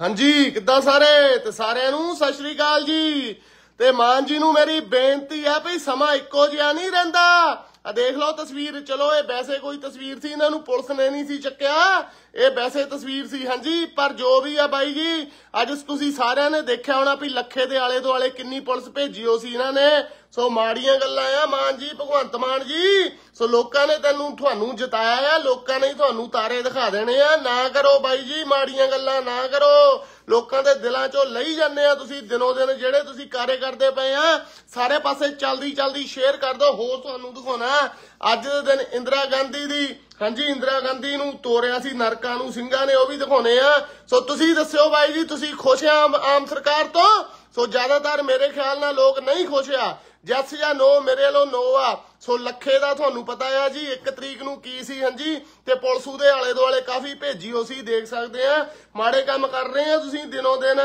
ਹਾਂਜੀ, ਕਿੱਦਾਂ ਸਾਰੇ? ਤੇ ਸਾਰਿਆਂ ਨੂੰ ਸਤਿ ਸ਼੍ਰੀ ਅਕਾਲ ਜੀ। ਤੇ ਮਾਨ ਜੀ ਨੂੰ ਮੇਰੀ ਬੇਨਤੀ ਆ ਭਈ ਸਮਾਂ ਇੱਕੋ ਜਿਹਾ ਨਹੀਂ ਰਹਿੰਦਾ। ਆ ਦੇਖ ਲਓ ਤਸਵੀਰ, ਚਲੋ ਇਹ ਵੈਸੇ ਕੋਈ ਤਸਵੀਰ ਸੀ, ਇਹਨਾਂ ਨੂੰ ਪੁਲਿਸ ਨੇ ਨਹੀਂ ਸੀ ਚੱਕਿਆ। ਇਹ ਵੈਸੇ ਤਸਵੀਰ ਸੀ, ਹਾਂਜੀ, ਪਰ ਜੋ ਵੀ ਆ ਬਾਈ ਜੀ, ਅੱਜ ਤੁਸੀਂ ਸਾਰਿਆਂ ਨੇ ਦੇਖਿਆ ਹੋਣਾ ਵੀ ਲੱਖੇ ਦੇ ਆਲੇ ਦੁਆਲੇ ਕਿੰਨੀ ਪੁਲਿਸ ਭੇਜੀਓ ਸੀ ਇਹਨਾਂ ਨੇ। ਸੋ ਮਾੜੀਆਂ ਗੱਲਾਂ ਆ, ਮਾਨ ਜੀ, ਭਗਵੰਤ ਮਾਨ ਜੀ। ਸੋ ਲੋਕਾਂ ਨੇ ਤੈਨੂੰ, ਤੁਹਾਨੂੰ ਜਿਤਾਇਆ ਆ, ਲੋਕਾਂ ਨੇ ਤੁਹਾਨੂੰ ਤਾਰੇ ਦਿਖਾ ਦੇਣੇ ਆ। ਨਾ ਕਰੋ ਬਾਈ ਜੀ, ਮਾੜੀਆਂ ਗੱਲਾਂ ਨਾ ਕਰੋ। ਲੋਕਾਂ ਦੇ ਦਿਲਾਂ ਚੋਂ ਲਈ ਜਾਂਦੇ ਆ ਤੁਸੀਂ ਦਿਨੋ ਦਿਨ ਜਿਹੜੇ ਤੁਸੀਂ ਕਾਰੇ ਕਰਦੇ ਪਏ ਆ, ਸਾਰੇ ਪਾਸੇ ਚਲਦੀ ਚਲਦੀ ਸ਼ੇਅਰ ਕਰ ਦਿਓ, ਹੋਰ ਤੁਹਾਨੂੰ ਦਿਖਾਉਣਾ ਅੱਜ ਦੇ ਦਿਨ ਇੰਦਰਾ ਗਾਂਧੀ ਦੀ, ਹਾਂਜੀ, ਇੰਦਰਾ ਗਾਂਧੀ ਨੂੰ ਤੋਰਿਆ ਸੀ, ਨਰਕਾਂ ਨੂੰ ਸਿੰਘਾਂ ਨੇ ਉਹ ਵੀ ਦਿਖਾਉਣੇ ਆ। ਸੋ ਤੁਸੀਂ ਦੱਸਿਓ ਬਾਈ ਜੀ, ਤੁਸੀਂ ਖੁਸ਼ ਆ ਆਮ ਸਰਕਾਰ ਤੋਂ? ਸੋ ਜ਼ਿਆਦਾਤਰ ਮੇਰੇ ਖਿਆਲ ਨਾਲ ਲੋਕ ਨਹੀਂ ਖੁਸ਼ ਆ। ਜੈਸ ਜਾਂ ਨੋ ਮੇਰੇ ਵੱਲੋਂ ਨੋ ਆ। ਸੋ ਲੱਖੇ ਦਾ ਤੁਹਾਨੂੰ ਪਤਾ ਆ ਜੀ 1 ਤਰੀਕ ਨੂੰ ਕੀ ਸੀ ਹਾਂਜੀ? ਤੇ ਪੁਲਿਸ ਉਹਦੇ ਆਲੇ ਦੁਆਲੇ ਕਾਫੀ ਭੇਜੀ ਹੋ ਸੀ, ਦੇਖ ਸਕਦੇ ਆ। ਮਾੜੇ ਕੰਮ ਕਰ ਰਹੇ ਆ ਤੁਸੀਂ ਦਿਨੋ ਦਿਨ।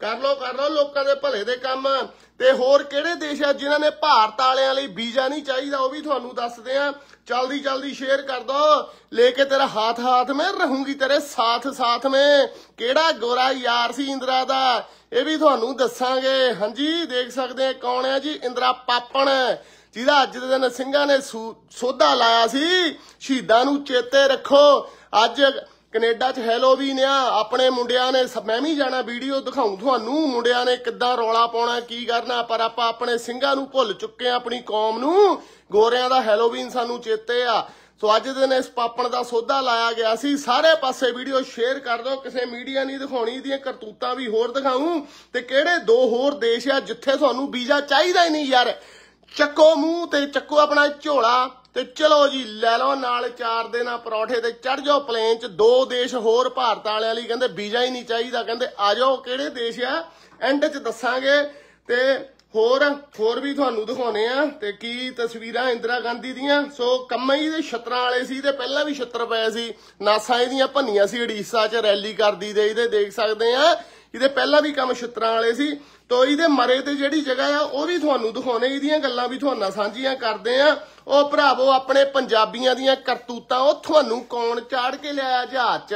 ਕਰ ਲਓ ਕਰ ਲਓ, ਲੋਕਾਂ ਦੇ ਭਲੇ ਦੇ ਕੰਮ। ਤੇ ਹੋਰ ਕਿਹੜੇ ਦੇਸ਼ ਆ ਜਿਨ੍ਹਾਂ ਨੇ ਭਾਰਤ ਵਾਲਿਆਂ ਲਈ ਵੀਜ਼ਾ ਨਹੀਂ ਚਾਹੀਦਾ, ਉਹ ਵੀ ਤੁਹਾਨੂੰ ਦੱਸਦੇ ਆ। ਜਲਦੀ ਜਲਦੀ ਸ਼ੇਅਰ ਕਰ ਦੋ। ਲੈ ਕੇ ਤੇਰਾ ਹੱਥ ਹੱਥ ਮੈਂ ਰਹੂੰਗੀ ਤੇਰੇ ਸਾਥ ਸਾਥ ਮੈਂ। ਕਿਹੜਾ ਗੋਰਾ ਯਾਰ ਸੀ ਇੰਦਰਾ ਦਾ? ਇਹ ਵੀ ਤੁਹਾਨੂੰ ਦੱਸਾਂਗੇ। ਹਾਂਜੀ, ਦੇਖ ਸਕਦੇ ਆ ਕੌਣ ਆ ਜੀ? ਇੰਦਰਾ ਪਾਪਣ। ਜਿਹਦਾ ਅੱਜ ਦੇ ਦਿਨ ਸਿੰਘਾਂ ਨੇ ਸੂ- ਸੋਧਾ ਲਾਇਆ ਸੀ। ਸ਼ਹੀਦਾਂ ਨੂੰ ਚੇਤੇ ਰੱਖੋ। ਅੱਜ ਕੈਨੇਡਾ 'ਚ ਹੈਲੋਵੀਨ ਆ ਆਪਣੇ ਮੁੰਡਿਆਂ ਨੇ ਮੈਂ ਵੀ ਜਾਣਾ ਵੀਡੀਓ ਦਿਖਾਉਂ ਤੁਹਾਨੂੰ, ਮੁੰਡਿਆਂ ਨੇ ਕਿੱਦਾਂ ਰੌਲਾ ਪਾਉਣਾ, ਕੀ ਕਰਨਾ, ਪਰ ਆਪਾਂ ਆਪਣੇ ਸਿੰਘਾਂ ਨੂੰ ਭੁੱਲ ਚੁੱਕੇ ਆ ਆਪਣੀ ਕੌਮ ਨੂੰ। ਗੋਰਿਆਂ ਦਾ ਹੈਲੋਵੀਨ ਸਾਨੂੰ ਚੇਤੇ ਆ। ਸੋ ਅੱਜ ਦੇ ਦਿਨ ਇਸ ਪਾਪਣ ਦਾ ਸੋਧਾ ਲਾਇਆ ਗਿਆ ਸੀ। ਸਾਰੇ ਪਾਸੇ ਵੀਡੀਓ ਸ਼ੇਅਰ ਕਰ ਦਿਓ, ਕਿਸੇ ਮੀਡੀਆ ਨਹੀਂ ਦਿਖਾਉਣੀ ਦੀਆਂ ਕਰਤੂਤਾਂ ਵੀ ਹੋਰ ਦਿਖਾਉਂ। ਤੇ ਕਿਹੜੇ ਦੋ ਹੋਰ ਦੇਸ਼ ਆ ਜਿੱਥੇ ਤੁਹਾਨੂੰ ਵੀਜ਼ਾ ਚਾਹੀਦਾ ਹੀ ਨਹੀਂ ਯਾਰ? ਚੱਕੋ ਮੂੰਹ ਤੇ ਚੱਕੋ ਆਪਣਾ ਝੋਲਾ। ਤੇ ਚਲੋ ਜੀ, ਲੈ ਲਓ ਨਾਲ ਚਾਰ ਦੇ ਨਾਲ ਪਰੌਠੇ ਤੇ ਚੜ ਜਾਓ ਪਲੇਨ 'ਚ। ਦੋ ਦੇਸ਼ ਹੋਰ ਭਾਰਤ ਵਾਲਿਆਂ ਲਈ ਕਹਿੰਦੇ ਵੀਜ਼ਾ ਹੀ ਨਹੀਂ ਚਾਹੀਦਾ। ਕਹਿੰਦੇ ਆ ਜਾਓ, ਕਿਹੜੇ ਦੇਸ਼ ਆ? ਐਂਡ 'ਚ ਦੱਸਾਂਗੇ। ਤੇ ਹੋਰ ਹੋਰ ਵੀ ਤੁਹਾਨੂੰ ਦਿਖਾਉਣੇ ਆ। ਤੇ ਕੀ ਤਸਵੀਰਾਂ ਇੰਦਰਾ ਗਾਂਧੀ ਦੀਆਂ? ਸੋ ਕੰਮਈ ਦੇ ਛਤਰਾਂ ਵਾਲੇ ਸੀ ਤੇ ਪਹਿਲਾਂ ਵੀ ਛਤਰ ਪਏ ਸੀ। ਨਾਸਾਂ ਇਹਦੀਆਂ ਭੰਨੀਆਂ ਸੀ ਉੜੀਸਾ 'ਚ, ਰੈਲੀ ਕਰਦੀ ਦੇ ਇਹਦੇ ਦੇਖ ਸਕਦੇ ਆ ਇਹਦੇ ਪਹਿਲਾਂ ਵੀ ਕੰਮ ਛਤਰਾਂ ਵਾਲੇ ਸੀ, ਤੋ ਇਹਦੇ ਮਰੇ ਤੇ ਜਿਹੜੀ ਜਗ੍ਹਾ ਆ, ਉਹ ਵੀ ਤੁਹਾਨੂੰ ਦਿਖਾਉਣੇ, ਇਹਦੀਆਂ ਗੱਲਾਂ ਵੀ ਤੁਹਾਨੂੰ ਸਾਂਝੀਆਂ ਕਰਦੇ ਆ। ਉਹ ਭਰਾਵੋ, ਆਪਣੇ ਪੰਜਾਬੀਆਂ ਦੀਆਂ ਕਰਤੂਤਾਂ, ਉਹ ਤੁਹਾਨੂੰ ਕੌਣ ਚਾੜ ਕੇ ਲਿਆਇਆ ਜਹਾਜ਼ 'ਚ?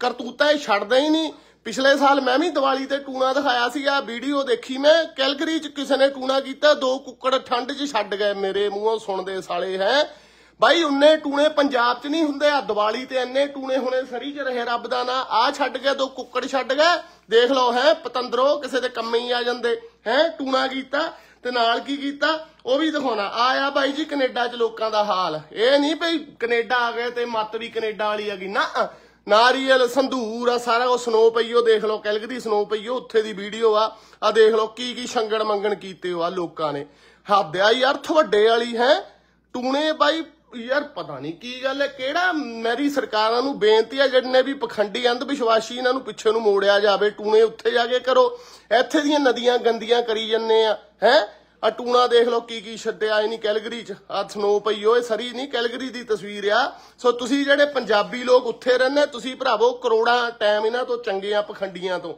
ਕਰਤੂਤਾਂ ਇਹ ਛੱਡਦੇ ਹੀ ਨਹੀਂ। ਪਿਛਲੇ ਸਾਲ ਮੈਂ ਵੀ ਦੀਵਾਲੀ ਤੇ ਟੂਣਾ ਦਿਖਾਇਆ ਸੀ ਆ ਵੀਡੀਓ ਦੇਖੀ ਮੈਂ। ਕੈਲਗਰੀ 'ਚ ਕਿਸੇ ਨੇ ਟੂਣਾ ਕੀਤਾ, ਦੋ ਕੁੱਕੜ ਠੰਡ 'ਚ ਛੱਡ ਗਏ ਮੇਰੇ ਮੂੰਹੋਂ ਸੁਣਦੇ ਸਾਲੇ, ਹੈ। ਬਾਈ, ਉਨੇ ਟੂਣੇ ਪੰਜਾਬ 'ਚ ਨਹੀਂ ਹੁੰਦੇ, ਆ ਦੀਵਾਲੀ ਤੇ ਇੰਨੇ ਟੂਣੇ ਹੁਣੇ ਸਰੀ 'ਚ ਰਹੇ ਰੱਬ ਦਾ ਨਾਂ ਆ ਛੱਡ ਗਿਆ, ਦੋ ਕੁੱਕੜ ਛੱਡ ਗਏ ਦੇਖ ਲਓ ਹੈ, ਪਤੰਦਰੋ, ਕਿਸੇ ਦੇ ਕੰਮੇ ਹੀ ਆ ਜਾਂਦੇ, ਹੈ, ਟੂਣਾ ਕੀਤਾ, ਤੇ ਨਾਲ ਕੀ ਕੀਤਾ, ਉਹ ਵੀ ਦਿਖਾਉਣਾ, ਆਇਆ ਬਾਈ ਜੀ ਕੈਨੇਡਾ 'ਚ ਲੋਕਾਂ ਦਾ ਹਾਲ, ਇਹ ਨਹੀਂ ਭਈ ਕੈਨੇਡਾ ਆ ਗਏ ਤੇ ਮੱਤ ਵੀ ਕੈਨੇਡਾ ਵਾਲੀ ਆ ਗਈ, ਨਾ, ਨਾਰੀਅਲ, ਸੰਧੂਰ, ਆ ਸਾਰਾ ਉਹ ਸਨੋ ਪਈਓ ਦੇਖ ਲਓ ਕੈਲਗਰੀ ਸਨੋ ਪਈਓ ਉੱਥੇ ਦੀ ਵੀਡੀਓ ਆ ਆ ਦੇਖ ਲਓ ਕੀ ਕੀ ਸ਼ੰਗਣ ਮੰਗਣ ਕੀਤੇ ਹੋ ਆ ਲੋਕਾਂ ਨੇ, ਹੱਦ ਆ ਯਾਰ ਤੁਹਾਡੇ ਵਾਲੀ, ਹੈ, ਟੂਣੇ ਬਾਈ ਯਾਰ ਪਤਾ ਨਹੀਂ ਕੀ ਗੱਲ ਹੈ, ਕਿਹੜਾ ਮੇਰੀ ਸਰਕਾਰਾਂ ਨੂੰ ਬੇਨਤੀ ਹੈ ਜਿਹਨੇ ਵੀ ਪਖੰਡੀ ਅੰਧ ਵਿਸ਼ਵਾਸੀ ਇਹਨਾਂ ਨੂੰ ਪਿੱਛੇ ਨੂੰ ਮੋੜਿਆ ਜਾਵੇ, ਟੂਣੇ ਉੱਥੇ ਜਾ ਕੇ ਕਰੋ। ਇੱਥੇ ਦੀਆਂ ਨਦੀਆਂ ਗੰਦੀਆਂ ਕਰੀ ਜੰਨੇ ਆ, ਹੈ? ਆ ਟੂਣਾ ਦੇਖ ਲਓ ਕੀ ਕੀ ਛੱਡਿਆ ਇਹ ਨਹੀਂ ਕੈਲਗਰੀ ਚ। ਆ ਸਨੋ ਪਈ ਓਏ, ਸਰੀ ਨਹੀਂ ਕੈਲਗਰੀ ਦੀ ਤਸਵੀਰ ਆ। ਸੋ ਤੁਸੀਂ ਜਿਹੜੇ ਪੰਜਾਬੀ ਲੋਕ ਉੱਥੇ ਰਹਿੰਦੇ, ਤੁਸੀਂ ਭਰਾਵੋ ਕਰੋੜਾਂ ਟਾਈਮ ਇਹਨਾਂ ਤੋਂ ਚੰਗੇ ਆ ਪਖੰਡੀਆਂ ਤੋਂ।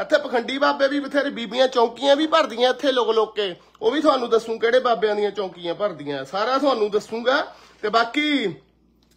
ਇੱਥੇ ਪਖੰਡੀ ਬਾਬੇ ਵੀ ਬਥੇਰੇ ਬੀਬੀਆਂ ਚੌਂਕੀਆਂ ਵੀ ਭਰਦੀਆਂ ਇੱਥੇ ਲੋਕ ਲੋਕ ਕੇ। ਉਹ ਵੀ ਤੁਹਾਨੂੰ ਦੱਸੂ ਕਿਹੜੇ ਬਾਬਿਆਂ ਦੀਆਂ ਚੌਂਕੀਆਂ ਭਰਦੀਆਂ। ਸਾਰਾ ਤੁਹਾਨੂੰ ਦੱਸੂਗਾ। ਤੇ ਬਾਕੀ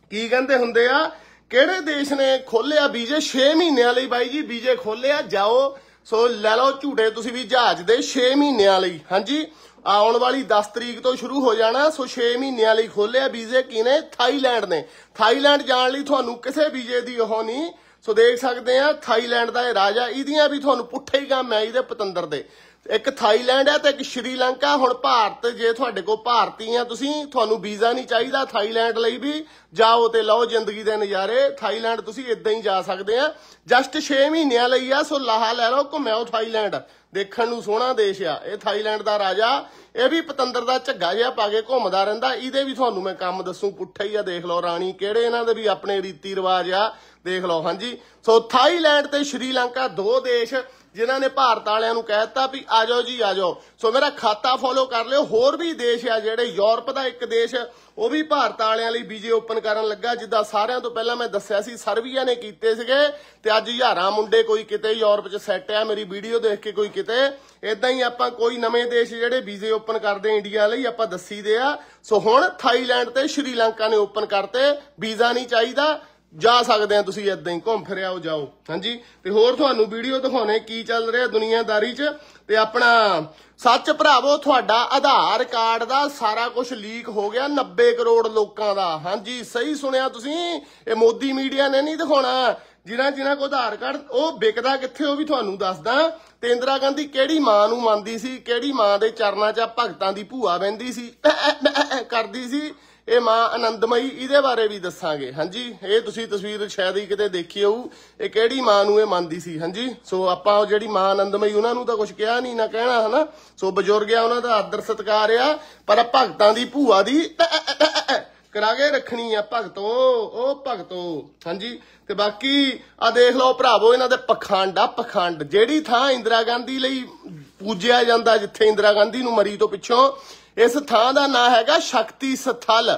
ਕੀ ਕਹਿੰਦੇ ਹੁੰਦੇ ਆ? ਕਿਹੜੇ ਦੇਸ਼ ਨੇ ਖੋਲਿਆ ਵੀਜ਼ੇ? 6 ਮਹੀਨਿਆਂ ਲਈ ਬਾਈ ਜੀ ਵੀਜ਼ੇ ਖੋਲਿਆ ਜਾਓ। ਸੋ ਲੈ ਲਓ ਝੂਟੇ ਤੁਸੀਂ ਵੀ ਜਹਾਜ਼ ਦੇ 6 ਮਹੀਨਿਆਂ ਲਈ। ਹਾਂਜੀ? ਆਉਣ ਵਾਲੀ 10 ਤਰੀਕ ਤੋਂ ਸ਼ੁਰੂ ਹੋ ਜਾਣਾ। ਸੋ 6 ਮਹੀਨਿਆਂ ਲਈ ਖੋਲਿਆ ਵੀਜ਼ੇ। ਕਿਨੇ ਥਾਈਲੈਂਡ ਨੇ। ਥਾਈਲੈਂਡ ਜਾਣ ਲਈ ਤੁਹਾਨੂੰ ਕਿਸੇ ਵੀਜ਼ੇ ਦੀ ਉਹ ਨਹੀਂ। ਸੋ ਦੇਖ ਸਕਦੇ ਆ, ਥਾਈਲੈਂਡ ਦਾ ਇਹ ਰਾਜਾ, ਇਹਦੀਆਂ ਵੀ ਤੁਹਾਨੂੰ ਪੁੱਠੇ ਹੀ ਕੰਮ ਹੈ, ਇਹਦੇ ਪਤੰਦਰ ਦੇ। ਇੱਕ ਥਾਈਲੈਂਡ ਹੈ ਤੇ ਇੱਕ ਸ਼੍ਰੀਲੰਕਾ। ਹੁਣ ਭਾਰਤ, ਜੇ ਤੁਹਾਡੇ ਕੋਲ ਭਾਰਤੀ ਆ, ਤੁਸੀਂ, ਤੁਹਾਨੂੰ ਵੀਜ਼ਾ ਨਹੀਂ ਚਾਹੀਦਾ ਥਾਈਲੈਂਡ ਲਈ ਵੀ। ਜਾਓ ਤੇ ਲਓ ਜ਼ਿੰਦਗੀ ਦੇ ਨਜ਼ਾਰੇ। ਥਾਈਲੈਂਡ ਤੁਸੀਂ ਇਦਾਂ ਹੀ ਜਾ ਸਕਦੇ ਆ। ਜਸਟ 6 ਮਹੀਨਿਆਂ ਲਈ ਆ, ਸੋ ਲਾਹਾ ਲੈ ਲਓ ਘੁੰਮਿਓ ਥਾਈਲੈਂਡ। ਦੇਖਣ ਨੂੰ ਸੋਹਣਾ ਦੇਸ਼ ਆ। ਇਹ ਥਾਈਲੈਂਡ ਦਾ ਰਾਜਾ, ਇਹ ਵੀ ਪਤੰਦਰ ਦਾ ਝੱਗਾ ਜਿਹਾ ਪਾ ਕੇ ਘੁੰਮਦਾ ਰਹਿੰਦਾ। ਇਹਦੇ ਵੀ ਤੁਹਾਨੂੰ ਮੈਂ ਕੰਮ ਦੱਸੂ, ਪੁੱਠਾ ਹੀ ਆ, ਦੇਖ ਲਓ ਰਾਣੀ, ਕਿਹੜੇ ਇਹਨਾਂ ਦੇ ਵੀ ਆਪਣੇ ਰੀਤੀ ਰਿਵਾਜ ਆ, ਦੇਖ ਲਓ। ਹਾਂਜੀ, ਸੋ ਥਾਈਲੈਂਡ ਤੇ ਸ਼੍ਰੀਲੰਕਾ ਦੋ ਦੇਸ਼ ਜਿਨ੍ਹਾਂ ਨੇ ਭਾਰਤ ਵਾਲਿਆਂ ਨੂੰ ਕਹਿਤਾ ਵੀ ਆ ਜਾਓ ਜੀ, ਆ ਜਾਓ। ਸੋ ਮੇਰਾ ਖਾਤਾ ਫੋਲੋ ਕਰ ਲਿਓ। ਹੋਰ ਵੀ ਦੇਸ਼ ਆ ਜਿਹੜੇ, ਯੂਰਪ ਦਾ ਇੱਕ ਦੇਸ਼, ਉਹ ਵੀ ਭਾਰਤ ਵਾਲਿਆਂ ਲਈ ਵੀਜ਼ੇ ਓਪਨ ਕਰਨ ਲੱਗਾ। ਜਿੱਦਾਂ ਸਾਰਿਆਂ ਤੋਂ ਪਹਿਲਾਂ ਮੈਂ ਦੱਸਿਆ ਸੀ, ਸਰਬੀਆ ਨੇ ਕੀਤੇ ਸੀਗੇ। ਤੇ ਅੱਜ ਹਜ਼ਾਰਾਂ ਮੁੰਡੇ ਕੋਈ ਕਿਤੇ ਯੂਰਪ 'ਚ ਸੈੱਟ ਆ, ਮੇਰੀ ਵੀਡੀਓ ਦੇਖ ਕੇ ਕੋਈ ਕਿਤੇ। ਇਦਾਂ ਹੀ ਆਪਾਂ ਕੋਈ ਨਵੇਂ ਦੇਸ਼ ਜਿਹੜੇ ਵੀਜ਼ੇ ਓਪਨ ਕਰਦੇ ਇੰਡੀਆ ਲਈ, ਆਪਾਂ ਦੱਸੀਦੇ ਆ। ਸੋ ਹੁਣ ਥਾਈਲੈਂਡ ਤੇ ਸ਼੍ਰੀਲੰਕਾ ਨੇ ਓਪਨ ਕਰਤੇ। ਵੀਜ਼ਾ ਨਹੀਂ ਚਾਹੀਦਾ। ਜਾ ਸਕਦੇ ਆ ਤੁਸੀਂ ਇਦਾਂ ਹੀ, ਘੁੰਮ ਫਿਰਿਆ ਉਹ ਜਾਓ। ਹਾਂਜੀ? ਤੇ ਹੋਰ ਤੁਹਾਨੂੰ ਵੀਡੀਓ ਦਿਖਾਉਣੇ ਕੀ ਚੱਲ ਰਿਹਾ ਦੁਨੀਆਦਾਰੀ 'ਚ। ਤੇ ਆਪਣਾ ਸੱਚ ਭਰਾਵੋ, ਤੁਹਾਡਾ ਆਧਾਰ ਕਾਰਡ ਦਾ ਸਾਰਾ ਕੁਝ ਲੀਕ ਹੋ ਗਿਆ 90 ਕਰੋੜ ਲੋਕਾਂ ਦਾ। ਹਾਂਜੀ, ਸਹੀ ਸੁਣਿਆ ਤੁਸੀਂ? ਇਹ ਮੋਦੀ ਮੀਡੀਆ ਨੇ ਨਹੀਂ ਦਿਖਾਉਣਾ। ਜਿਨ੍ਹਾਂ ਜਿਨ੍ਹਾਂ ਕੋ ਆਧਾਰ ਕਾਰਡ, ਉਹ ਵਿਕਦਾ ਕਿੱਥੇ ਉਹ ਵੀ ਤੁਹਾਨੂੰ ਦੱਸਦਾ। ਤੇ ਇੰਦਰਾ ਗਾਂਧੀ ਕਿਹੜੀ ਮਾਂ ਨੂੰ ਮੰਨਦੀ ਸੀ? ਕਿਹੜੀ ਮਾਂ ਦੇ ਚਰਨਾਂ 'ਚ ਭਗਤਾਂ ਦੀ ਭੂਆ ਬੈੰਦੀ ਸੀ? ਕਰਦੀ ਸੀ। ਇਹ ਮਾਂ ਆਨੰਦਮਈ ਇਹਦੇ ਬਾਰੇ ਵੀ ਦੱਸਾਂਗੇ। ਹਾਂਜੀ, ਇਹ ਤੁਸੀਂ ਤਸਵੀਰ ਸ਼ਾਇਦ ਹੀ ਕਿਤੇ ਦੇਖੀ ਹੋਊ। ਇਹ ਕਿਹੜੀ ਮਾਂ ਨੂੰ ਇਹ ਮੰਨਦੀ ਸੀ? ਹਾਂਜੀ, ਸੋ ਆਪਾਂ ਜਿਹੜੀ ਮਾਂ ਆਨੰਦਮਈ, ਉਹਨਾਂ ਨੂੰ ਤਾਂ ਕੁਝ ਕਿਹਾ ਨਹੀਂ ਨਾ ਕਹਿਣਾ, ਹਨਾ? ਸੋ ਬਜ਼ੁਰਗ ਆ, ਉਹਨਾਂ ਦਾ ਆਦਰ ਸਤਿਕਾਰ ਆ, ਪਰ ਭਗਤਾਂ ਦੀ ਭੂਆ ਦੀ ਕਰਾ ਕੇ ਰੱਖਣੀ ਆ ਭਗਤੋ ਉਹ ਭਗਤੋ। ਹਾਂਜੀ, ਤੇ ਬਾਕੀ ਆ ਦੇਖ ਲਓ ਭਰਾਵੋ, ਇਹਨਾਂ ਦੇ ਪਖੰਡ ਆ, ਪਖੰਡ। ਜਿਹੜੀ ਥਾਂ ਇੰਦਰਾ ਗਾਂਧੀ ਲਈ ਪੂਜਿਆ ਜਾਂਦਾ, ਜਿੱਥੇ ਇੰਦਰਾ ਗਾਂਧੀ ਨੂੰ ਮਰੀ ਤੋਂ ਪਿੱਛੋਂ ਇਸ ਥਾਂ ਦਾ ਨਾਂ ਹੈਗਾ ਸ਼ਕਤੀ ਸਥਲ,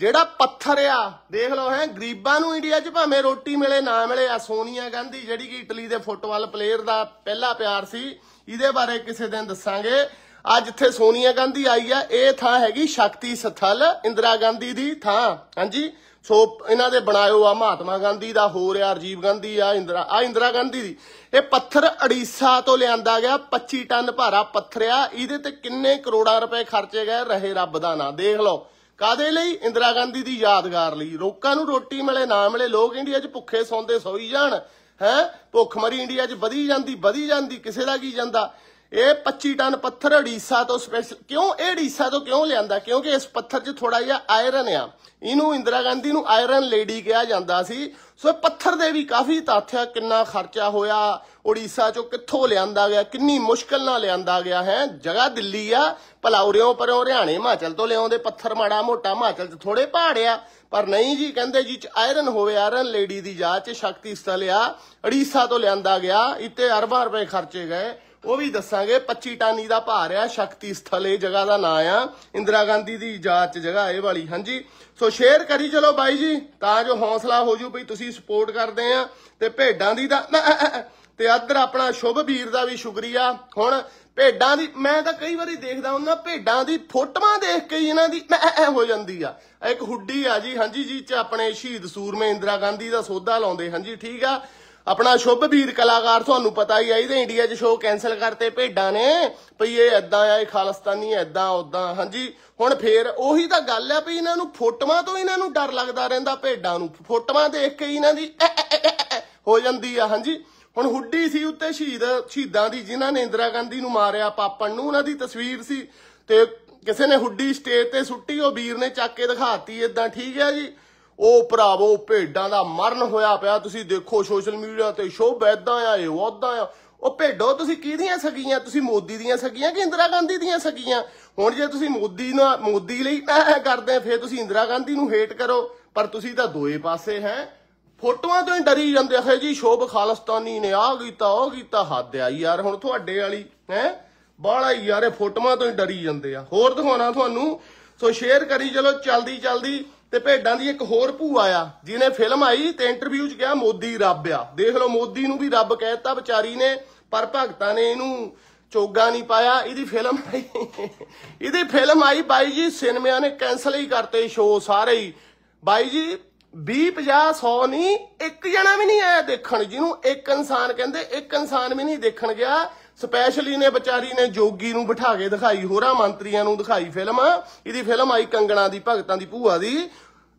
ਜਿਹੜਾ ਪੱਥਰ ਆ। ਦੇਖ ਲਓ ਹੈ, ਗਰੀਬਾਂ ਨੂੰ ਇੰਡੀਆ 'ਚ ਭਾਵੇਂ ਰੋਟੀ ਮਿਲੇ, ਨਾ ਮਿਲੇ, ਆ ਸੋਨੀਆ ਗਾਂਧੀ, ਜਿਹੜੀ ਕਿ ਇਟਲੀ ਦੇ ਫੁੱਟਬਾਲ ਪਲੇਅਰ ਦਾ ਪਹਿਲਾ ਪਿਆਰ ਸੀ, ਇਹਦੇ ਬਾਰੇ ਕਿਸੇ ਦਿਨ ਦੱਸਾਂਗੇ। ਅੱਜ ਇੱਥੇ ਸੋਨੀਆ ਗਾਂਧੀ ਆਈ ਆ, ਇਹ ਥਾਂ ਹੈਗੀ ਸ਼ਕਤੀ ਸਥਲ, ਇੰਦਰਾ ਗਾਂਧੀ ਦੀ ਥਾਂ। ਹਾਂਜੀ ਸੋ ਇਹਨਾਂ ਦੇ ਬਣਾਇਓ ਆ ਮਹਾਤਮਾ ਗਾਂਧੀ ਦਾ, ਹੋਰ ਆ ਰਾਜੀਵ ਗਾਂਧੀ, ਆ ਇੰਦਰਾ ਆ ਇੰਦਰਾ ਗਾਂਧੀ ਦੀ। ਇਹ ਪੱਥਰ ਅੜੀਸਾ ਤੋਂ ਲਿਆਂਦਾ ਗਿਆ 25 ਟਨ ਭਾਰਾ ਪੱਥਰ ਆ। ਇਹਦੇ ਤੇ ਕਿੰਨੇ ਕਰੋੜਾਂ ਰੁਪਏ ਖਰਚੇ ਗਏ, ਰਹੇ ਰੱਬ ਦਾ ਨਾਂ। ਦੇਖ ਲਓ ਕਾਦੇ ਲਈ? ਇੰਦਰਾ ਗਾਂਧੀ ਦੀ ਯਾਦਗਾਰ ਲਈ। ਲੋਕਾਂ ਨੂੰ ਰੋਟੀ ਮਿਲੇ, ਨਾ ਮਿਲੇ, ਲੋਕ ਇੰਡੀਆ 'ਚ ਭੁੱਖੇ ਸੌਂਦੇ ਸੋਈ ਜਾਣ, ਹੈ? ਭੁੱਖਮਰੀ ਇੰਡੀਆ 'ਚ ਵਧੀ ਜਾਂਦੀ ਵਧੀ ਜਾਂਦੀ, ਕਿਸੇ ਦਾ ਕੀ ਜਾਂਦਾ? ਇਹ 25 ਟਨ ਪੱਥਰ ਅੜੀਸਾ ਤੋਂ ਸਪੈਸ਼ਲ ਕਿਉਂ ਇਹ ਅੜੀਸਾ ਤੋਂ ਕਿਉਂ ਲਿਆਂਦਾ? ਕਿਉਂਕਿ ਇਸ ਪੱਥਰ 'ਚ ਥੋੜਾ ਜਿਹਾ ਆਇਰਨ ਆ। ਇਹਨੂੰ ਇੰਦਰਾ ਗਾਂਧੀ ਨੂੰ ਆਇਰਨ ਲੇਡੀ ਕਿਹਾ ਜਾਂਦਾ ਸੀ। ਸੋ ਇਹ ਪੱਥਰ ਦੇ ਵੀ ਕਾਫੀ ਤੱਥ ਆ, ਕਿੰਨਾ ਖਰਚਾ ਹੋਇਆ, ਉੜੀਸਾ ਚੋਂ ਕਿੱਥੋਂ ਲਿਆਂਦਾ ਗਿਆ, ਕਿੰਨੀ ਮੁਸ਼ਕਲ ਨਾਲ ਲਿਆਂਦਾ ਗਿਆ ਹੈ। ਜਗ੍ਹਾ ਦਿੱਲੀ ਆ। ਭਲਾ ਉਰਿਓਂ ਪਰਿਓਂ ਹਰਿਆਣੇ, ਹਿਮਾਚਲ ਤੋਂ ਲਿਆਉਂਦੇ ਪੱਥਰ ਮਾੜਾ ਮੋਟਾ, ਹਿਮਾਚਲ 'ਚ ਥੋੜੇ ਪਹਾੜਿਆ ਪਰ ਨਹੀਂ ਜੀ, ਕਹਿੰਦੇ ਜੀ ਚ ਆਇਰਨ ਹੋਵੇ ਆਇਰਨ ਲੇਡੀ ਦੀ ਜਾਤ 'ਚ ਸ਼ਕਤੀ ਸਥਲ ਆ। ਉੜੀਸਾ ਤੋਂ ਲਿਆਂਦਾ ਗਿਆ। ਇੱਥੇ ਅਰਬਾਂ ਰੁਪਏ ਖਰਚੇ ਗਏ। ਉਹ ਵੀ ਦੱਸਾਂਗੇ 25 ਟਾਨੀ ਦਾ ਭਾਰ ਆ, ਸ਼ਕਤੀ ਸਥਲ, ਇਹ ਜਗ੍ਹਾ ਦਾ ਨਾਂ ਆ। ਇੰਦਰਾ ਗਾਂਧੀ ਦੀ ਯਾਦ ਚ ਜਗ੍ਹਾ ਇਹ ਵਾਲੀ, ਹਾਂਜੀ। ਸੋ ਸ਼ੇਅਰ ਕਰੀ ਚਲੋ ਬਾਈ ਜੀ, ਤਾਂ ਜੋ ਹੌਸਲਾ ਹੋ ਜੂ ਵੀ ਤੁਸੀਂ ਸਪੋਰਟ ਕਰਦੇ ਆ, ਤੇ ਭੇਡਾਂ ਦੀ ਤਾਂ ਤੇ ਇੱਧਰ ਆਪਣਾ ਸ਼ੁਭ ਵੀਰ ਦਾ ਵੀ ਸ਼ੁਕਰੀਆ। ਹੁਣ ਭੇਡਾਂ ਦੀ ਮੈਂ ਤਾਂ ਕਈ ਵਾਰੀ ਦੇਖਦਾ ਹੁੰਦਾ, ਭੇਡਾਂ ਦੀ ਫੋਟੋਆਂ ਦੇਖ ਕੇ ਹੀ ਇਹਨਾਂ ਦੀ ਹੋ ਜਾਂਦੀ ਆ। ਇੱਕ ਹੁੱਡੀ ਆ ਜੀ, ਹਾਂਜੀ ਜੀ, ਚ ਆਪਣੇ ਸ਼ਹੀਦ ਸੂਰਮੇ ਇੰਦਰਾ ਗਾਂਧੀ ਦਾ ਸੋਧਾ ਲਾਉਂਦੇ, ਹਾਂਜੀ, ਠੀਕ ਆ। ਆਪਣਾ ਸ਼ੁਭ ਵੀਰ ਕਲਾਕਾਰ ਤੁਹਾਨੂੰ ਪਤਾ ਹੀ ਆ, ਇਹਦੇ ਇੰਡੀਆ 'ਚ ਸ਼ੋਅ ਕੈਨਸਲ ਕਰਤੇ ਭੇਡਾਂ ਨੇ। ਭਈ ਇਹ ਐਦਾਂ ਆ, ਇਹ ਖਾਲਸਤਾਨੀ ਐਦਾਂ ਉਦਾਂ ਹਾਂਜੀ, ਹੁਣ ਫੇਰ ਉਹੀ ਤਾਂ ਗੱਲ ਆ ਵੀ ਇਹਨਾਂ ਨੂੰ ਫੋਟੋਆਂ ਤੋਂ ਇਹਨਾਂ ਨੂੰ ਡਰ ਲੱਗਦਾ ਰਹਿੰਦਾ ਭੇਡਾਂ ਨੂੰ। ਫੋਟੋਆਂ ਦੇਖ ਕੇ ਇਹਨਾਂ ਦੀ ਹੋ ਜਾਂਦੀ ਆ, ਹਾਂਜੀ। ਹੁਣ ਹੁੱਡੀ ਸੀ ਉੱਤੇ ਸ਼ਹੀਦ, ਸ਼ਹੀਦਾਂ ਦੀ, ਜਿਨ੍ਹਾਂ ਨੇ ਇੰਦਰਾ ਗਾਂਧੀ ਨੂੰ ਮਾਰਿਆ ਪਾਪਣ ਨੂੰ, ਉਹਨਾਂ ਦੀ ਤਸਵੀਰ ਸੀ। ਤੇ ਕਿਸੇ ਨੇ ਹੁੱਡੀ ਸਟੇਜ ਤੇ ਸੁੱਟੀ, ਉਹ ਵੀਰ ਨੇ ਚੱਕ ਕੇ ਦਿਖਾਤੀ ਇਦਾਂ ਠੀਕ ਹੈ ਜੀ। ਉਹ ਭਰਾਵੋ, ਭੇਡਾਂ ਦਾ ਮਰਨ ਹੋਇਆ ਪਿਆ। ਤੁਸੀਂ ਦੇਖੋ ਸੋਸ਼ਲ ਮੀਡੀਆ ਤੇ ਸ਼ੋਭ ਐਦਾਂ ਆ, ਇਹ ਉਦਾਂ ਆ। ਉਹ ਭੇਡੋ, ਤੁਸੀਂ ਕਿਹਦੀਆਂ ਸਕੀਆਂ ਤੁਸੀਂ ਮੋਦੀ ਦੀਆਂ ਸਗੀਆਂ ਕਿ ਇੰਦਰਾ ਗਾਂਧੀ ਦੀਆਂ ਸਕੀਆਂ ਹੁਣ ਜੇ ਤੁਸੀਂ ਮੋਦੀ ਨਾਲ ਮੋਦੀ ਲਈ ਕਰਦੇ ਫੇਰ ਤੁਸੀਂ ਇੰਦਰਾ ਗਾਂਧੀ ਨੂੰ ਹੇਟ ਕਰੋ। ਪਰ ਤੁਸੀਂ ਤਾਂ ਦੋਏ ਪਾਸੇ ਹੈ। ਫੋਟੋਆਂ ਤੋਂ ਹੀ ਡਰੀ ਜਾਂਦੇ ਹੈ ਜੀ, ਸ਼ੋਭ ਖਾਲਸਤਾਨੀ ਨੇ ਆ ਕੀਤਾ, ਉਹ ਕੀਤਾ, ਹੱਦ ਆ ਯਾਰ, ਹੁਣ ਤੁਹਾਡੇ ਵਾਲੀ, ਹੈ? ਬਾਲਾ ਯਾਰ, ਇਹ ਫੋਟੋਆਂ ਤੋਂ ਹੀ ਡਰੀ ਜਾਂਦੇ ਆ। ਹੋਰ ਦਿਖਾਉਣਾ ਤੁਹਾਨੂੰ। ਸੋ ਸ਼ੇਅਰ ਕਰੀ, ਚਲੋ, ਚਲਦੀ ਚਲਦੀ। ਤੇ ਭੇਡਾਂ ਦੀ ਇੱਕ ਹੋਰ ਭੂਆ ਆ, ਜਿਹਨੇ ਫਿਲਮ ਆਈ ਤੇ ਇੰਟਰਵਿਊ 'ਚ ਕਿਹਾ, ਮੋਦੀ ਰੱਬ ਆ। ਦੇਖ ਲਓ, ਮੋਦੀ ਨੂੰ ਵੀ ਰੱਬ ਕਹਿਤਾ, ਵਿਚਾਰੀ ਨੇ, ਪਰ ਭਗਤਾਂ ਨੇ ਇਹਨੂੰ ਚੋਗਾ ਨਹੀਂ ਪਾਇਆ। ਇਹਦੀ ਫਿਲਮ ਇਹਦੀ ਫਿਲਮ ਆਈ ਬਾਈ ਜੀ, ਸਿਨੇਮਿਆਂ ਨੇ ਕੈਨਸਲ ਹੀ ਕਰਤੇ ਸ਼ੋਅ ਸਾਰੇ ਹੀ। ਬਾਈ ਜੀ 20 50 100 ਨਹੀਂ, ਇੱਕ ਜਣਾ ਵੀ ਨਹੀਂ ਆਇਆ ਦੇਖਣ। ਜਿਹਨੂੰ ਇੱਕ ਇਨਸਾਨ ਕਹਿੰਦੇ, ਇੱਕ ਇਨਸਾਨ ਵੀ ਨਹੀਂ ਦੇਖਣ ਗਿਆ। ਸਪੈਸ਼ਲੀ ਨੇ ਵਿਚਾਰੀ ਨੇ ਜੋਗੀ ਨੂੰ ਬਿਠਾ ਕੇ ਦਿਖਾਈ, ਹੋਰਾਂ ਮੰਤਰੀਆਂ ਨੂੰ ਦਿਖਾਈ ਫਿਲਮ। ਇਹਦੀ ਫਿਲਮ ਆਈ ਕੰਗਣਾ ਦੀ, ਭਗਤਾਂ ਦੀ ਭੂਆ ਦੀ।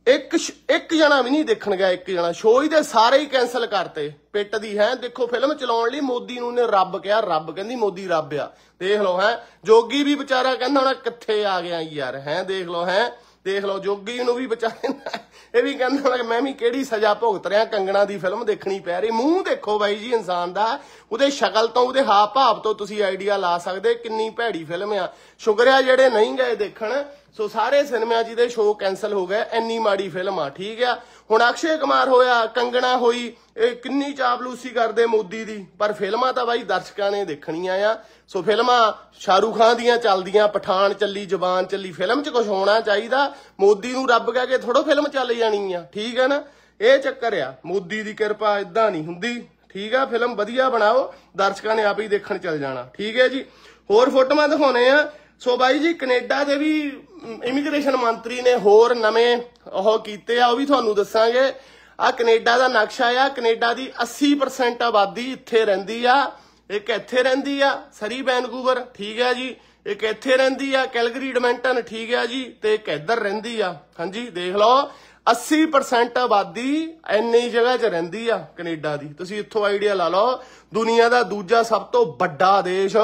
ਇੱਕ ਇੱਕ ਜਣਾ ਵੀ ਨਹੀਂ ਦੇਖਣ ਗਿਆ, ਇੱਕ ਜਣਾ। ਸ਼ੋਅ ਹੀ ਦੇ ਸਾਰੇ ਹੀ ਕੈਨਸਲ ਕਰਤੇ। ਪਿੱਟ ਦੀ ਹੈ। ਦੇਖੋ ਫਿਲਮ ਚਲਾਉਣ ਲਈ ਮੋਦੀ ਨੂੰ ਨੇ ਰੱਬ ਕਿਹਾ, ਰੱਬ ਕਹਿੰਦੀ ਮੋਦੀ ਰੱਬ ਆ। ਦੇਖ ਲਓ ਹੈ। ਜੋਗੀ ਵੀ ਵਿਚਾਰਾ ਕਹਿੰਦਾ ਹੁਣ, ਕਿੱਥੇ ਆ ਗਿਆ ਯਾਰ, ਹੈ? ਦੇਖ ਲਓ, ਹੈ? ਦੇਖ ਲਓ, ਜੋਗੀ ਨੂੰ ਵੀ ਵਿਚਾਰੇ ਇਹ ਵੀ ਕਹਿੰਦਾ ਹੁਣ ਮੈਂ ਵੀ ਕਿਹੜੀ ਸਜ਼ਾ ਭੁਗਤ ਰਿਹਾ, ਕੰਗਣਾ ਦੀ ਫਿਲਮ ਦੇਖਣੀ ਪੈ ਰਹੀ। ਮੂੰਹ ਦੇਖੋ ਬਾਈ ਜੀ, ਇਨਸਾਨ ਦਾ। ਉਹਦੇ ਸ਼ਕਲ ਤੋਂ, ਉਹਦੇ ਹਾਵ ਭਾਵ ਤੋਂ ਤੁਸੀਂ ਆਈਡੀਆ ਲਾ ਸਕਦੇ ਕਿੰਨੀ ਭੈੜੀ ਫਿਲਮ ਆ। ਸ਼ੁਕਰਿਆ ਜਿਹੜੇ ਨਹੀਂ ਗਏ ਦੇਖਣ, ਸੋ ਸਾਰੇ ਸਿਨੇਮਾ ਜੀ ਦੇ ਸ਼ੋਅ ਕੈਨਸਲ ਹੋ ਗਏ, ਇੰਨੀ ਮਾੜੀ ਫਿਲਮ ਆ, ਠੀਕ ਆ। ਹੁਣ ਅਕਸ਼ੇ ਕੁਮਾਰ ਹੋਇਆ, ਕੰਗਣਾ ਹੋਈ, ਇਹ ਕਿੰਨੀ ਚਾਪਲੂਸੀ ਕਰਦੇ ਮੋਦੀ ਦੀ, ਪਰ ਫਿਲਮਾਂ ਤਾਂ ਬਾਈ ਦਰਸ਼ਕਾਂ ਨੇ ਦੇਖਣੀਆਂ ਆ। ਸੋ ਫਿਲਮਾਂ ਸ਼ਾਹਰੂਖ ਖਾਨ ਦੀਆਂ ਚੱਲਦੀਆਂ, ਪਠਾਨ ਚੱਲੀ, ਜ਼ਬਾਨ ਚੱਲੀ ਫਿਲਮ 'ਚ ਕੁਝ ਹੋਣਾ ਚਾਹੀਦਾ। ਮੋਦੀ ਨੂੰ ਰੱਬ ਕਹਿ ਕੇ ਥੋੜੋ ਫਿਲਮ ਚੱਲ ਜਾਣੀ ਆ, ਠੀਕ ਆ ਨਾ? ਇਹ ਚੱਕਰ ਆ, ਮੋਦੀ ਦੀ ਕਿਰਪਾ ਇਦਾਂ ਨਹੀਂ ਹੁੰਦੀ। ਠੀਕ ਆ, ਫਿਲਮ ਵਧੀਆ ਬਣਾਓ, ਦਰਸ਼ਕਾਂ ਨੇ ਆਪ ਹੀ ਦੇਖਣ ਚੱਲ ਜਾਣਾ। ਠੀਕ ਹੈ ਜੀ? ਹੋਰ ਫੋਟੋਆਂ ਦਿਖਾਉਣੇ ਆ। ਸੋ ਬਾਈ ਜੀ, ਕੈਨੇਡਾ ਦੇ ਵੀ ਇਮੀਗ੍ਰੇਸ਼ਨ ਮੰਤਰੀ ਨੇ ਹੋਰ ਨਵੇਂ ਉਹ ਕੀਤੇ ਆ, ਉਹ ਵੀ ਤੁਹਾਨੂੰ ਦੱਸਾਂਗੇ। ਆ ਕੈਨੇਡਾ ਦਾ ਨਕਸ਼ਾ ਆ, ਕੈਨੇਡਾ ਦੀ 80% ਆਬਾਦੀ ਇੱਥੇ ਰਹਿੰਦੀ ਆ। ਇੱਕ ਇੱਥੇ ਰਹਿੰਦੀ ਆ, ਸਰੀ ਵੈਨਕੂਵਰ, ਠੀਕ ਹੈ ਜੀ? ਇੱਕ ਇੱਥੇ ਰਹਿੰਦੀ ਆ, ਕੈਲਗਰੀ ਐਡਮੰਟਨ ਠੀਕ ਹੈ ਜੀ? ਤੇ ਇੱਕ ਇੱਧਰ ਰਹਿੰਦੀ ਆ। ਹਾਂਜੀ, ਦੇਖ ਲਓ। 80% ਆਬਾਦੀ ਇੰਨੀ ਜਗ੍ਹਾ 'ਚ ਰਹਿੰਦੀ ਆ ਕੈਨੇਡਾ ਦੀ। ਤੁਸੀਂ ਇੱਥੋਂ ਆਈਡੀਆ ਲਾ ਲਓ, ਦੁਨੀਆ ਦਾ ਦੂਜਾ ਸਭ ਤੋਂ ਵੱਡਾ ਦੇਸ਼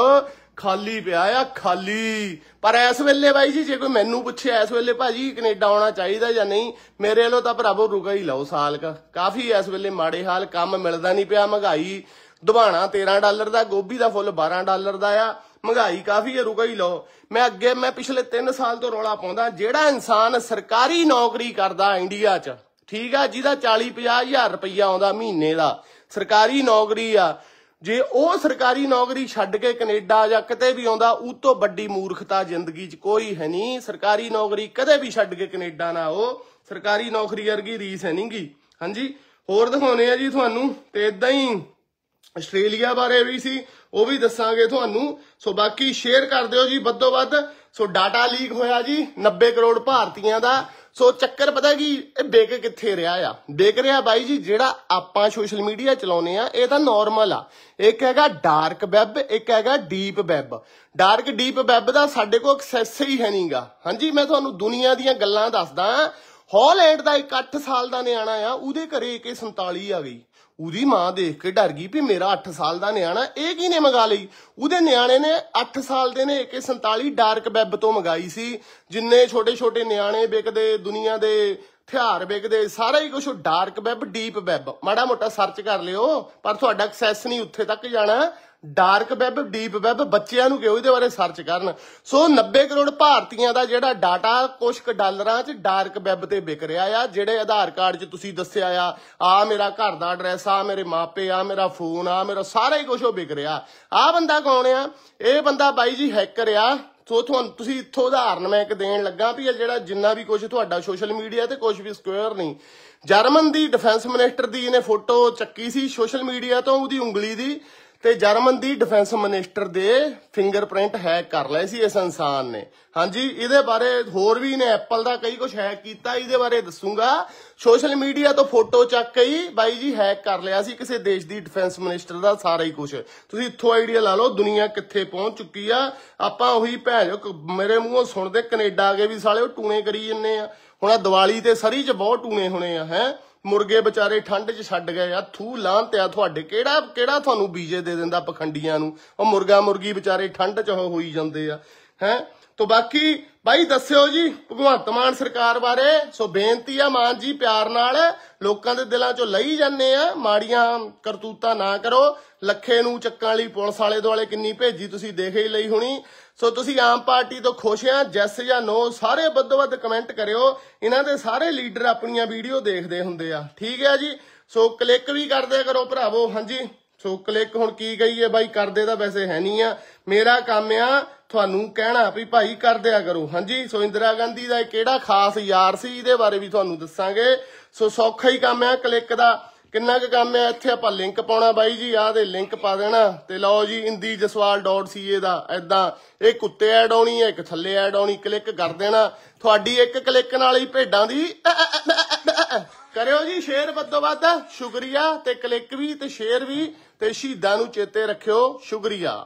ਖਾਲੀ ਪਿਆ ਆ, ਖਾਲੀ। ਪਰ ਇਸ ਵੇਲੇ ਬਾਈ ਜੀ, ਜੇ ਕੋਈ ਮੈਨੂੰ ਪੁੱਛੇ ਇਸ ਵੇਲੇ ਭਾਜੀ ਕੈਨੇਡਾ ਆਉਣਾ ਚਾਹੀਦਾ ਜਾਂ ਨਹੀਂ, ਮੇਰੇ ਵੱਲੋਂ ਤਾਂ ਭਰਾਵੋ ਰੁਕਾ ਹੀ ਲਓ ਸਾਲ ਕਾ। ਕਾਫੀ ਇਸ ਵੇਲੇ ਮਾੜੇ ਹਾਲ, ਕੰਮ ਮਿਲਦਾ ਨਹੀਂ ਪਿਆ, ਮਹਿੰਗਾਈ ਦੁਬਾਣਾ 13 ਡਾਲਰ ਦਾ, ਗੋਭੀ ਦਾ ਫੁੱਲ 12 ਡਾਲਰ ਦਾ ਆ। ਮਹਿੰਗਾਈ ਕਾਫੀ ਹੈ, ਰੁਕਾ ਹੀ ਲਓ। ਮੈਂ ਅੱਗੇ, ਮੈਂ ਪਿਛਲੇ 3 ਸਾਲ ਤੋਂ ਰੌਲਾ ਪਾਉਂਦਾ, ਜਿਹੜਾ ਇਨਸਾਨ ਸਰਕਾਰੀ ਨੌਕਰੀ ਕਰਦਾ ਇੰਡੀਆ 'ਚ, ਠੀਕ ਆ, ਜਿਹਦਾ 40 50 ਹਜ਼ਾਰ ਰੁਪਈਆ ਆਉਂਦਾ ਮਹੀਨੇ ਦਾ, ਸਰਕਾਰੀ ਨੌਕਰੀ ਆ। ਜੇ ਉਹ ਸਰਕਾਰੀ ਨੌਕਰੀ ਛੱਡ ਕੇ ਕੈਨੇਡਾ ਜਾਂ ਕਿਤੇ ਵੀ ਆਉਂਦਾ ਉਹ ਤੋਂ ਵੱਡੀ ਮੂਰਖਤਾ ਜ਼ਿੰਦਗੀ 'ਚ ਕੋਈ ਹੈ ਨਹੀਂ। ਸਰਕਾਰੀ ਨੌਕਰੀ ਕਦੇ ਵੀ ਛੱਡ ਕੇ ਕੈਨੇਡਾ ਨਾ ਆਓ। ਸਰਕਾਰੀ ਨੌਕਰੀ ਵਰਗੀ ਰੀਸ ਹੈ ਨਹੀਂਗੀ ਹਾਂਜੀ? ਹੋਰ ਦਿਖਾਉਨੇ ਆ ਜੀ ਤੁਹਾਨੂੰ, ਤੇ ਇਦਾਂ ਹੀ ਆਸਟ੍ਰੇਲੀਆ ਬਾਰੇ ਵੀ ਸੀ, ਉਹ ਵੀ ਦੱਸਾਂਗੇ ਤੁਹਾਨੂੰ। ਸੋ ਬਾਕੀ ਸ਼ੇਅਰ ਕਰ ਦਿਓ ਜੀ ਵੱਧੋ ਵੱਧ। ਸੋ ਡਾਟਾ ਲੀਕ ਹੋਇਆ ਜੀ 90 ਕਰੋੜ ਭਾਰਤੀਆਂ ਦਾ। ਸੋ ਚੱਕਰ ਪਤਾ ਕੀ, ਇਹ ਬੇਕ ਕਿੱਥੇ ਰਿਹਾ ਆ? ਵਿਕ ਰਿਹਾ ਬਾਈ ਜੀ, ਜਿਹੜਾ ਆਪਾਂ ਸੋਸ਼ਲ ਮੀਡੀਆ ਚਲਾਉਨੇ ਆ, ਇਹ ਤਾਂ ਨਾਰਮਲ ਆ। ਇੱਕ ਹੈਗਾ ਡਾਰਕ ਵੈਬ ਇੱਕ ਹੈਗਾ deep web dark deep web ਦਾ ਸਾਡੇ ਕੋਲ ਐਕਸੈਸ ਹੀ ਹੈ ਨਹੀਂਗਾ ਹਾਂਜੀ, ਮੈਂ ਤੁਹਾਨੂੰ ਦੁਨੀਆ ਦੀਆਂ ਗੱਲਾਂ ਦੱਸਦਾ। ਹਾਲੈਂਡ ਦਾ ਇੱਕ 8 ਸਾਲ ਦਾ ਨਿਆਣਾ ਆ, ਉਹਦੇ ਘਰੇ AK47 ਆ ਗਈ। ਉਹਦੀ ਮਾਂ ਦੇਖ ਕੇ ਡਰ ਗਈ ਵੀ ਮੇਰਾ 8 ਸਾਲ ਦਾ ਨਿਆਣਾ ਇਹ ਕਿਹਨੇ ਮੰਗਾ ਲਈ? ਉਹਦੇ ਨਿਆਣੇ ਨੇ 8 ਸਾਲ ਦੇ ਨੇ AK47 ਡਾਰਕ ਵੈਬ ਤੋਂ ਮੰਗਾਈ ਸੀ, ਜਿੰਨੇ ਛੋਟੇ ਛੋਟੇ ਨਿਆਣੇ ਵਿਕਦੇ, ਦੁਨੀਆ ਦੇ ਹਥਿਆਰ ਵਿਕਦੇ, ਸਾਰਾ ਹੀ ਕੁਝ ਡਾਰਕ ਵੈਬ, ਡੀਪ ਵੈਬ। ਮਾੜਾ ਮੋਟਾ ਸਰਚ ਕਰ ਲਿਓ, ਪਰ ਤੁਹਾਡਾ ਐਕਸੈਸ ਨਹੀਂ ਉੱਥੇ ਤੱਕ ਜਾਣਾ। ਡਾਰਕ ਵੈਬ ਡੀਪ ਵੈਬ ਬੱਚਿਆਂ ਨੂੰ ਕਿਉਂ ਇਹਦੇ ਬਾਰੇ ਸਰਚ ਕਰਨ? ਸੋ 90 ਕਰੋੜ ਭਾਰਤੀਆਂ ਦਾ ਜਿਹੜਾ ਡਾਟਾ ਕੁਝ ਕੁ ਡਾਲਰਾਂ 'ਚ ਡਾਰਕ ਵੈਬ ਤੇ ਵਿਕ ਰਿਹਾ ਆ, ਜਿਹੜੇ ਆਧਾਰ ਕਾਰਡ 'ਚ ਤੁਸੀਂ ਦੱਸਿਆ ਆ ਆ ਮੇਰਾ ਘਰ ਦਾ ਐਡਰੈਸ ਆ ਮੇਰੇ ਮਾਪੇ, ਆ ਮੇਰਾ ਫੋਨ ਆ ਮੇਰਾ ਸਾਰਾ ਹੀ ਕੁਝ ਉਹ ਵਿਕ ਰਿਹਾ। ਆ ਬੰਦਾ ਕੌਣ ਆ? ਇਹ ਬੰਦਾ ਬਾਈ ਜੀ ਹੈਕਰ ਆ। ਸੋ ਤੁਹਾਨੂੰ ਤੁਸੀਂ ਇੱਥੋਂ ਉਦਾਹਰਨ ਮੈਂ ਇੱਕ ਦੇਣ ਲੱਗਾ ਵੀ ਇਹ ਜਿਹੜਾ ਜਿੰਨਾ ਵੀ ਕੁਝ ਤੁਹਾਡਾ ਸੋਸ਼ਲ ਮੀਡੀਆ ਤੇ ਕੁਝ ਵੀ ਸਕੁਅਰ ਨਹੀਂ। ਜਰਮਨ ਦੀ ਡਿਫੈਂਸ ਮਿਨਿਸਟਰ ਦੀ ਇਹਨੇ ਫੋਟੋ ਚੱਕੀ ਸੀ ਸੋਸ਼ਲ ਮੀਡੀਆ ਤੋਂ, ਉਹਦੀ ਉਂਗਲੀ ਦੀ। ਤੇ ਜਰਮਨ ਦੀ ਡਿਫੈਂਸ ਮਿਨਿਸਟਰ ਦੇ ਫਿੰਗਰਪ੍ਰਿੰਟ ਹੈਕ ਕਰ ਲਏ ਸੀ ਇਸ ਇਨਸਾਨ ਨੇ। ਹਾਂਜੀ, ਇਹਦੇ ਬਾਰੇ ਹੋਰ ਵੀ ਨੇ, ਐਪਲ ਦਾ ਕਈ ਕੁਝ ਹੈਕ ਕੀਤਾ, ਇਹਦੇ ਬਾਰੇ ਦੱਸੂਗਾ। ਸੋਸ਼ਲ ਮੀਡੀਆ ਤੋਂ ਫੋਟੋ ਚੱਕ ਕੇ ਹੀ ਬਾਈ ਜੀ ਹੈਕ ਕਰ ਲਿਆ ਸੀ ਕਿਸੇ ਦੇਸ਼ ਦੀ ਡਿਫੈਂਸ ਮਿਨਿਸਟਰ ਦਾ ਸਾਰਾ ਹੀ ਕੁਝ ਤੁਸੀਂ ਇੱਥੋਂ ਆਈਡੀਆ ਲਾ ਲਓ, ਦੁਨੀਆ ਕਿੱਥੇ ਪਹੁੰਚ ਚੁੱਕੀ ਆ। ਆਪਾਂ ਉਹੀ ਭੈਣ ਮੇਰੇ ਮੂੰਹੋਂ ਸੁਣਦੇ ਕੈਨੇਡਾ ਆ ਗਏ ਵੀ ਸਾਲੇ ਉਹ ਟੂਣੇ ਕਰੀ ਜੰਨੇ ਆ। ਹੁਣ ਆ ਦੀਵਾਲੀ ਤੇ ਸਰੀ 'ਚ ਬਹੁਤ ਟੂਣੇ ਹੋਣੇ ਆ, ਹੈ। ਮੁਰਗੇ ਵਿਚਾਰੇ ਠੰਡ 'ਚ ਛੱਡ ਗਏ ਆ ਥੂ ਲਾਂ ਤੇ ਆ ਤੁਹਾਡੇ। ਕਿਹੜਾ ਕਿਹੜਾ ਤੁਹਾਨੂੰ ਬੀਜੇ ਦੇ ਦਿੰਦਾ ਪਖੰਡੀਆਂ ਨੂੰ? ਉਹ ਮੁਰਗਾ ਮੁਰਗੀ ਵਿਚਾਰੇ ਠੰਡ 'ਚ ਉਹ ਹੋਈ ਜਾਂਦੇ ਆ, ਹੈ? ਤੋ ਬਾਕੀ, ਬਾਈ ਦੱਸਿਓ ਜੀ, ਭਗਵੰਤ ਮਾਨ ਸਰਕਾਰ ਬਾਰੇ। ਸੋ ਬੇਨਤੀ ਆ ਮਾਨ ਜੀ, ਪਿਆਰ ਨਾਲ ਲੋਕਾਂ ਦੇ ਦਿਲਾਂ 'ਚੋਂ ਲਈ ਜਾਂਦੇ ਆ। ਮਾੜੀਆਂ ਕਰਤੂਤਾਂ ਨਾ ਕਰੋ। ਲੱਖੇ ਨੂੰ ਚੱਕਾਂ ਲਈ ਪੁਲਿਸ ਵਾਲੇ ਦੁਆਲੇ ਕਿੰਨੀ ਭੇਜੀ ਤੁਸੀਂ ਦੇਖ ਹੀ ਲਈ ਹੋਣੀ। ਸੋ ਤੁਸੀਂ ਆਮ ਪਾਰਟੀ ਤੋਂ ਖੁਸ਼ ਆ। ਜੈਸ ਜਾਂ ਨੋ, ਸਾਰੇ ਵੱਧੋ ਵੱਧ ਕਮੈਂਟ ਕਰਿਓ। ਇਹਨਾਂ ਦੇ ਸਾਰੇ ਲੀਡਰ ਆਪਣੀਆਂ ਵੀਡੀਓ ਦੇਖਦੇ ਹੁੰਦੇ ਆ। ਠੀਕ ਹੈ ਜੀ? ਸੋ ਕਲਿੱਕ ਵੀ ਕਰਦੇ ਕਰੋ ਭਰਾਵੋ। ਹਾਂਜੀ? ਸੋ ਕਲਿੱਕ ਹੁਣ ਕੀ ਕਹੀਏ ਬਾਈ, ਕਰਦੇ ਤਾਂ ਵੈਸੇ ਹੈ ਨਹੀਂ ਆ। ਮੇਰਾ ਕੰਮ ਆ ਤੁਹਾਨੂੰ ਕਹਿਣਾ ਵੀ ਭਾਈ ਕਰ ਦਿਆ ਕਰੋ। ਹਾਂਜੀ ਸੋ ਇੰਦਰਾ ਗਾਂਧੀ ਦਾ ਇਹ ਕਿਹੜਾ ਖਾਸ ਯਾਰ ਸੀ? ਇਹਦੇ ਬਾਰੇ ਵੀ ਤੁਹਾਨੂੰ ਦੱਸਾਂਗੇ। ਸੋ ਸੌਖਾ ਹੀ ਕੰਮ ਆ ਕਲਿੱਕ ਦਾ। ਕਿੰਨਾ ਕੁ ਕੰਮ ਆ ਇੱਥੇ ਆਪਾਂ ਲਿੰਕ ਪਾਉਣਾ ਬਾਈ ਜੀ, ਆਹ ਦੇ ਲਿੰਕ ਪਾ ਦੇਣਾ। ਤੇ ਲਓ ਜੀ indijaswal.ca ਦਾ ਐਦਾਂ ਇਹ ਕੁੱਤੇ ਐਡ ਆਉਣੀ ਹੈ, ਇੱਕ ਥੱਲੇ ਐਡ ਆਉਣੀ ਕਲਿੱਕ ਕਰ ਦੇਣਾ। ਤੁਹਾਡੀ ਇੱਕ ਕਲਿੱਕ ਨਾਲ ਹੀ ਭੇਡਾਂ ਦੀ ਕਰਿਓ ਜੀ ਸ਼ੇਅਰ ਵੱਧੋ ਵੱਧ। ਸ਼ੁਕਰੀਆ। ਤੇ ਕਲਿੱਕ ਵੀ ਤੇ ਸ਼ੇਅਰ ਵੀ। ਤੇ ਸ਼ਹੀਦਾਂ ਨੂੰ ਚੇਤੇ ਰੱਖਿਓ। ਸ਼ੁਕਰੀਆ।